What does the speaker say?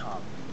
come